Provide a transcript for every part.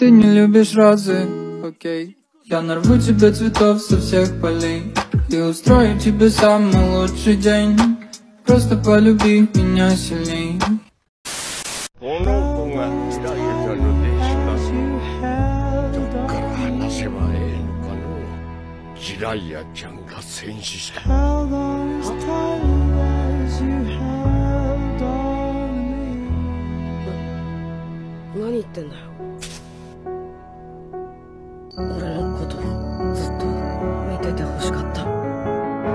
любишь розы, окей Я нарву тебе цветов со всех полей И устрою тебе самый лучший день Просто полюби меня сильней この子がキラリアちゃんの弟子かどっから話せばええのかのキラリアちゃんが戦死した何言ってんだよ 俺のことずっと見てて欲しかった。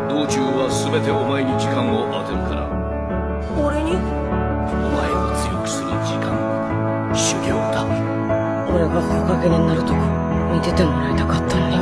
道中は全てお前に時間を当てるから。俺に？お前を強くする時間。修行だ。俺が木陰になるとこ見ててもらいたかったのに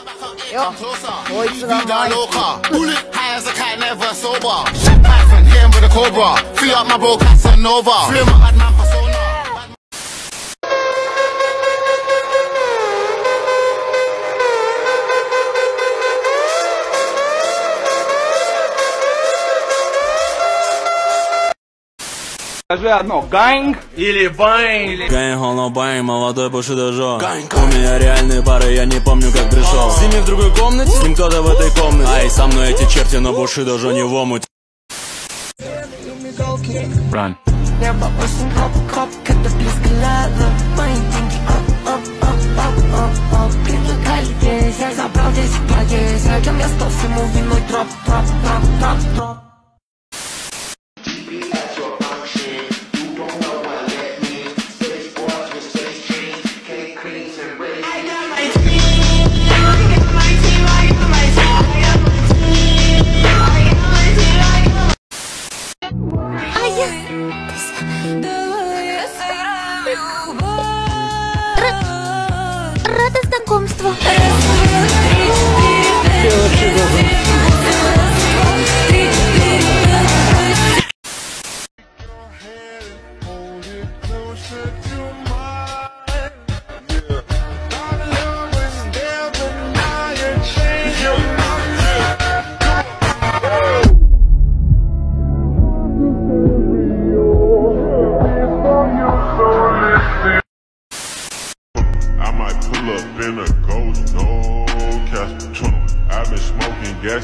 I'm closer. Yo, boy, it's not mine. Bullet high as a cat, never sober. Shit, Python, hit him with a cobra. Free up my bro, Casanova. Slim, bad man persona. Гайн, холно, байн, молодой бушидожо У меня реальные пары, я не помню, как пришел С ними в другой комнате, с ним кто-то в этой комнате. Ай, со мной эти черти, но бушидожо не в омуте. Run. Я бы очень хоп хоп когда близко рядом Мои деньги оп оп оп оп оп оп Предлагали здесь, я забрал здесь и поесть Найдем место всему виной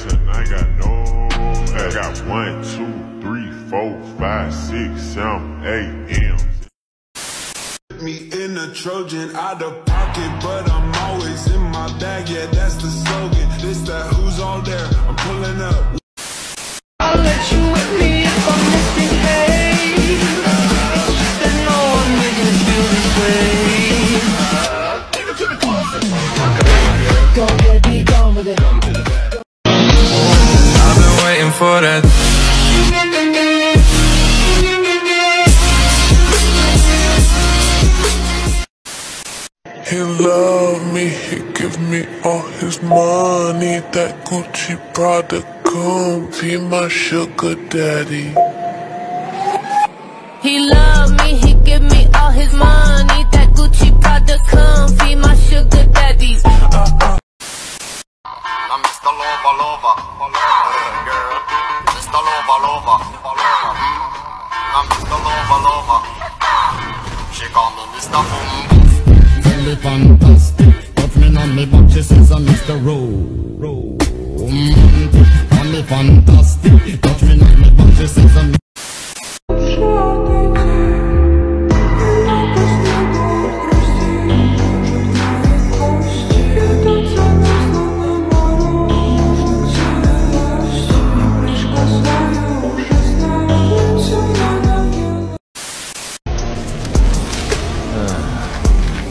I got no. I got one, two, three, four, five, six, seven, eight M's. Me in the Trojan out of pocket, but I'm always in my bag. Yeah, that's the slogan. This that who's all there? I'm pulling up. Waiting He love me, he give me all his money. That Gucci Prada come be my sugar daddy. He love me, he give me all his money. That Gucci Prada come be my sugar daddy. Uh, uh. I'm Mr. Lover, lover, lover, girl. Mr. Lover, lover. Mm. I'm Mr. Lover, lover. She call me Mr. Boom. Really fantastic. Touch me on me butt, she says I'm Mr. Romantic. On me fantastic. Touch me on me butt, she says I'm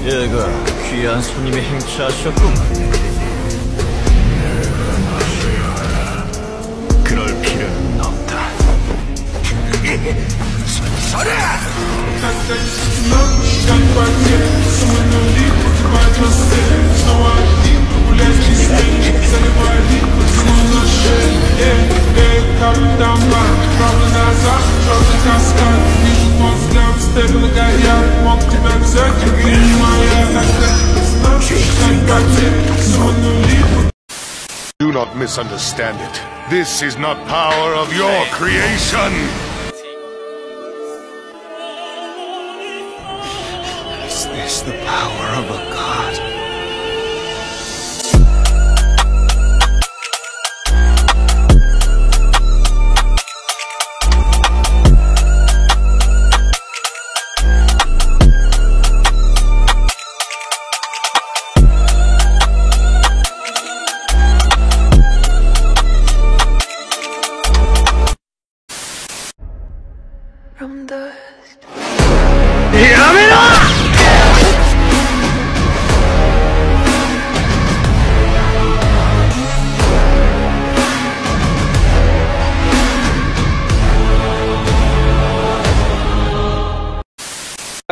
얘가 귀한 손님이 행차하셨군 그럴 필요는 없다. Guy, yeah, not misunderstand it. This is not power of your creation! Is this the power of a god?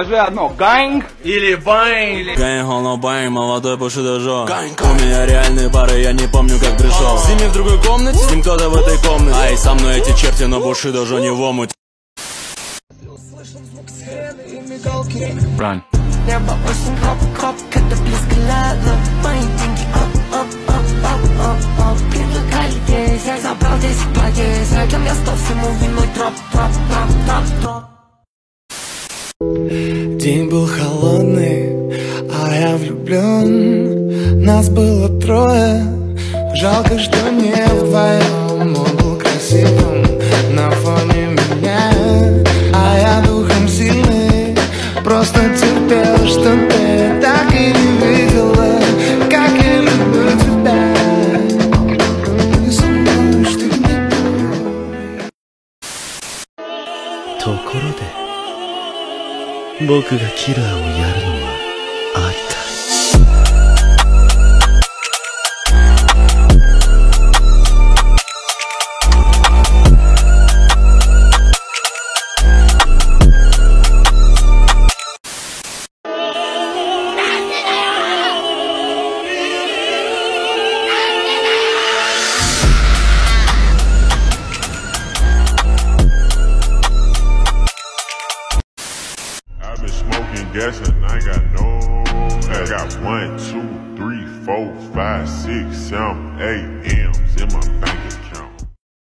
Скажи одно, ганг или байн? Gang, холно, бang, молодой пушидожо У меня реальные пары, я не помню, как пришел. С ними в другой комнате, с ним кто-то в этой комнате. Ай, со мной эти черти, но бушидожо не в омуте. Run. Небо очень хоп-хоп, когда близко рядом Мои деньги оп, День был холодный, а я влюблен Нас было трое, жалко, что не вдвоем Он был красивым на фоне меня. А я духом сильный, просто терпел, что ты 僕がキラーをやるのは M A N.